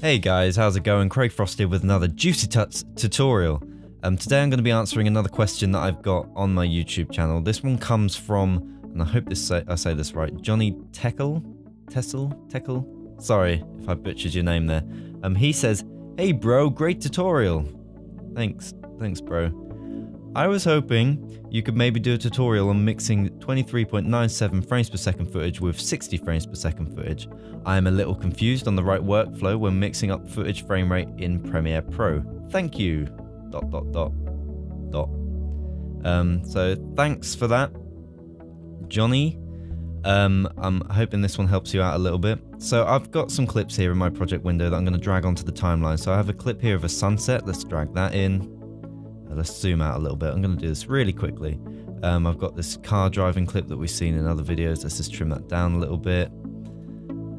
Hey guys, how's it going? Craig Frost here with another Juicy Tuts tutorial. Um, today I'm going to be answering another question that I've got on my YouTube channel. This one comes from, and I hope this say, I say this right, Johnny Teckle? Tessel? Teckle? Sorry if I butchered your name there. Um, he says, Hey bro, great tutorial. Thanks, thanks bro. I was hoping you could maybe do a tutorial on mixing 23.97 frames per second footage with 60 frames per second footage. I am a little confused on the right workflow when mixing up footage frame rate in Premiere Pro. Thank you. Dot dot dot dot. Um, so thanks for that, Johnny. Um, I'm hoping this one helps you out a little bit. So I've got some clips here in my project window that I'm going to drag onto the timeline. So I have a clip here of a sunset. Let's drag that in. Let's zoom out a little bit. I'm going to do this really quickly. Um, I've got this car driving clip that we've seen in other videos. Let's just trim that down a little bit.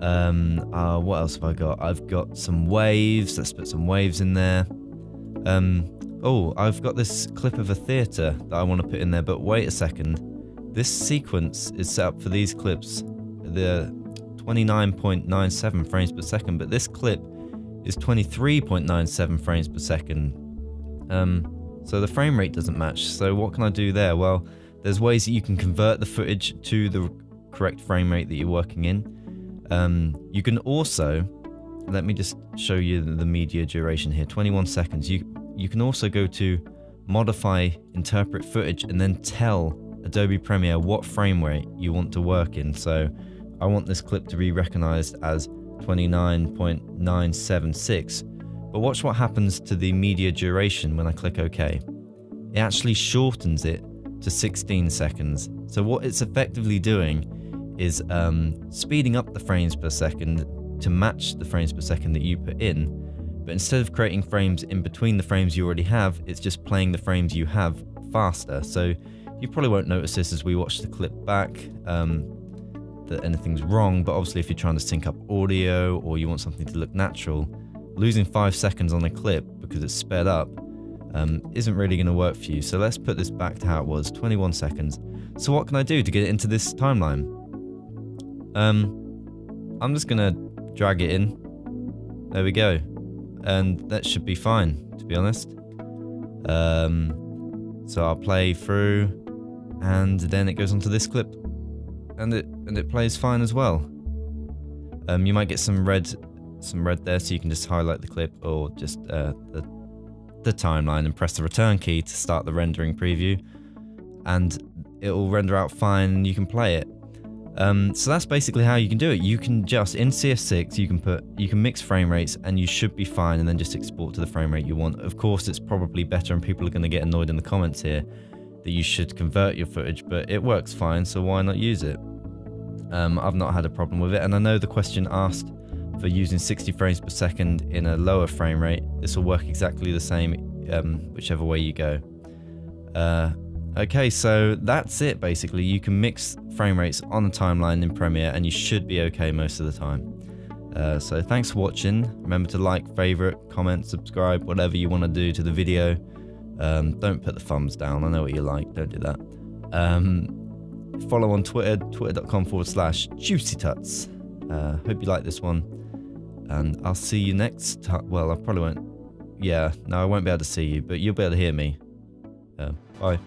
Um, uh, what else have I got? I've got some waves. Let's put some waves in there. Um, oh, I've got this clip of a theatre that I want to put in there, but wait a second. This sequence is set up for these clips, the 29.97 frames per second, but this clip is 23.97 frames per second. Um, so the frame rate doesn't match. So what can I do there? Well, there's ways that you can convert the footage to the correct frame rate that you're working in. Um, you can also, let me just show you the media duration here, 21 seconds. You, you can also go to modify interpret footage and then tell Adobe Premiere what frame rate you want to work in. So I want this clip to be recognized as 29.976 but watch what happens to the media duration when I click OK. It actually shortens it to 16 seconds. So what it's effectively doing is um, speeding up the frames per second to match the frames per second that you put in. But instead of creating frames in between the frames you already have, it's just playing the frames you have faster. So you probably won't notice this as we watch the clip back. Um, that anything's wrong, but obviously if you're trying to sync up audio or you want something to look natural, losing five seconds on a clip because it's sped up um, isn't really going to work for you. So let's put this back to how it was, 21 seconds. So what can I do to get it into this timeline? Um, I'm just going to drag it in. There we go. And that should be fine, to be honest. Um, so I'll play through and then it goes onto this clip and it and it plays fine as well. Um, you might get some red some red there so you can just highlight the clip or just uh, the, the timeline and press the return key to start the rendering preview and it will render out fine and you can play it. Um, so that's basically how you can do it. You can just, in CS6, you can put, you can mix frame rates and you should be fine and then just export to the frame rate you want. Of course, it's probably better and people are going to get annoyed in the comments here that you should convert your footage, but it works fine, so why not use it? Um, I've not had a problem with it, and I know the question asked for using 60 frames per second in a lower frame rate. This will work exactly the same um, whichever way you go. Uh, okay, so that's it basically. You can mix frame rates on the timeline in Premiere and you should be okay most of the time. Uh, so thanks for watching. Remember to like, favorite, comment, subscribe, whatever you want to do to the video. Um, don't put the thumbs down. I know what you like. Don't do that. Um, follow on Twitter, twitter.com forward slash juicy tuts. Uh, hope you like this one and I'll see you next time. Well, I probably won't. Yeah, no, I won't be able to see you, but you'll be able to hear me. Uh, bye.